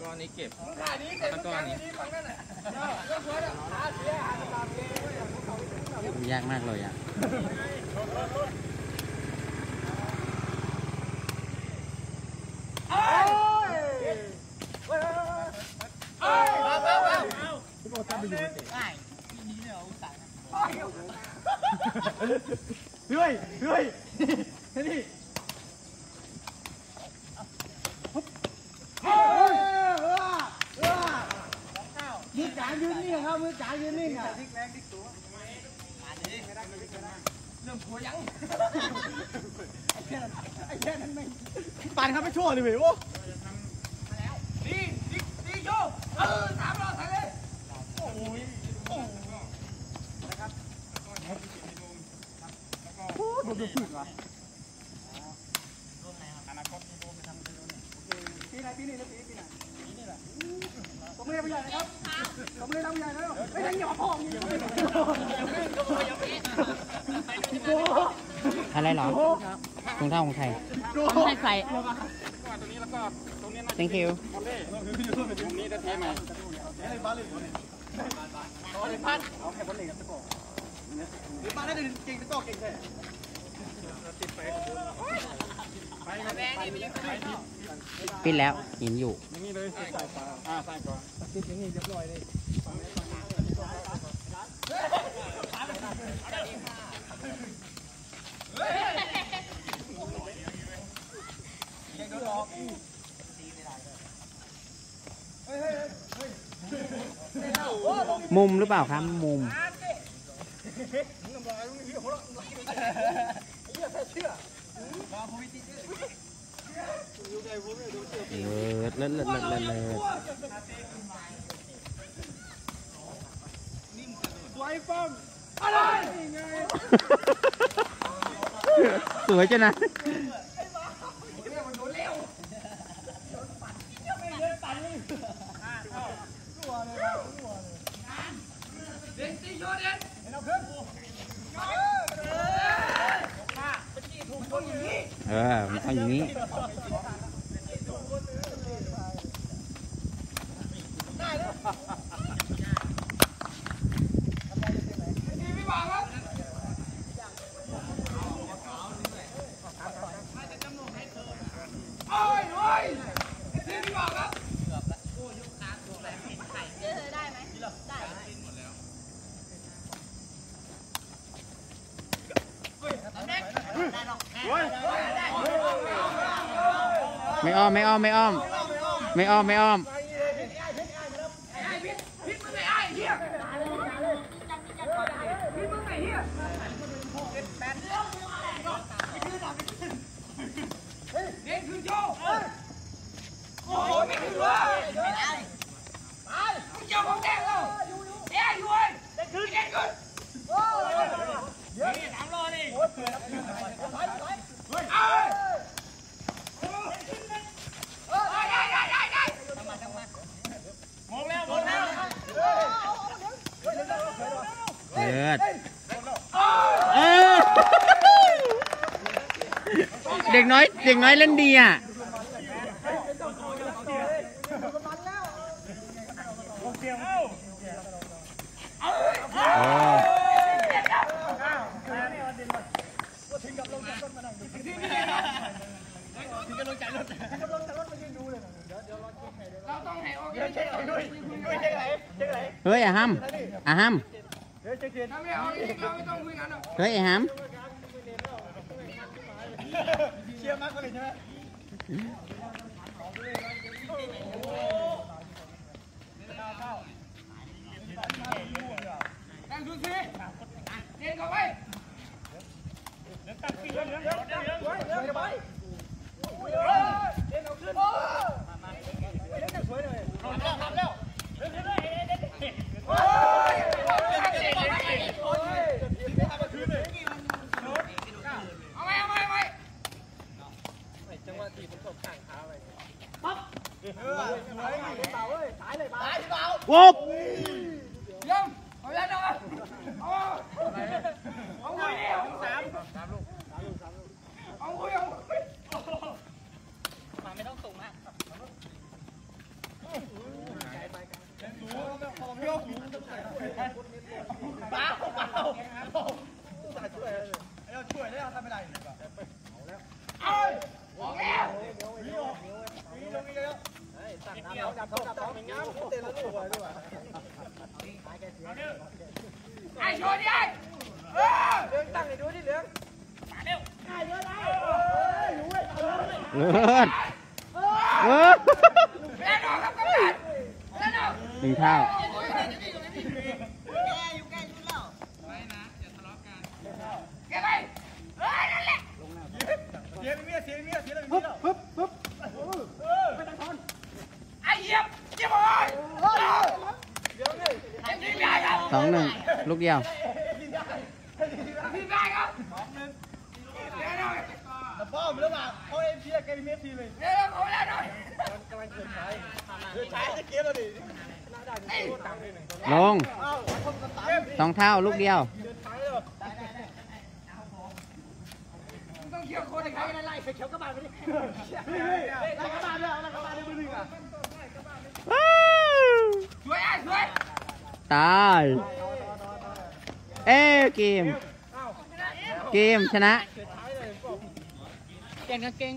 ก็อันนี้เก็บแล้วก็อันนี้ยากมากเลยอะเฮ้ยเฮ้ยนี่ มือกลายืนนิ่งครับมือกลางยืนนิ่งอะปานครับไม่ชั่วเลยเว้ยโอ้ปีไหนปีนี้นะปีปีไหนปีนี้แหละผ มไม่ได้ผู้ใหญ่นะครับผมไม่ได้ทำผู้ใหญ่นะไม่ได้หยอกพ่อมีอะไรเหรอรองเท้าของใครใส่ใส่ตรงนี้แล้วก็ตรงนี้น่า thank you ตรงนี้จะเทใหม่ป้าได้เก่งตะกอเก่งแท้ปิดแล้วหินอยู่อย่างนี้เลยใส่ฝาอ่าใส่ก่อน มุมหรือเปล่าครับมุมเลิศเลิศเลิศเลิศ สวยฟังสวยจังนะเออมันต้องอย่างนี้ ไม่อ้อม ไม่อ้อม ไม่อ้อม ไม่อ้อม ไม่อ้อม เด็กน้อย เด็กน้อยเล่นดีอะโอ้เฮ้ยอะฮัมอะฮัมเฮ้ยไอ้ฮัม เชียร์มากเลยใช่ไหม วบยังเอาแล้วนะเอาเอาคุยดิเอาสามสามลูกเอาคุยเอามาไม่ต้องสูงมากไปไปกันเล่นดูแล้วพอไม่ยอม ไอ้โชว์ดิไอ้เออเรื่องตั้งให้ดูดิเรื่องเลิศเออแน่นอนครับกำนันแน่นอนหนึ่งเท่า แกไปเฮ้ยนั่นแหละ เสียเมียเสียเมียเสียแล้วปึ๊บปึ๊บปึ๊บไม่ต้องทน ไอ้เหยียบเหยียบเลยไอ้ทีมใหญ่ครับ สองหนึ่ง ลูกเดียวทีมใหญ่ครับแน่นอนแต่พ่อมันแล้วมาเขาเอ็มพีแกมีเมทีเลยแน่นอนเขาแน่นอนกำลังเกิดใช้เกิดใช้จะเกมแล้วดิลงอ้าวทำกันตามสองเท่าลูกเดียวเกิดใช้เลยต้องเขี่ยวโคตรใครไล่ไล่เขียวกระบาดไปดิเฮ้ยเฮ้ยกระบาดเลยเอากระบาดเลยมือหนึ่งอะสวยไอ้สวยตาย เอ้เกม เกมชนะ เปลี่ยนกางเกง